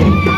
Ah!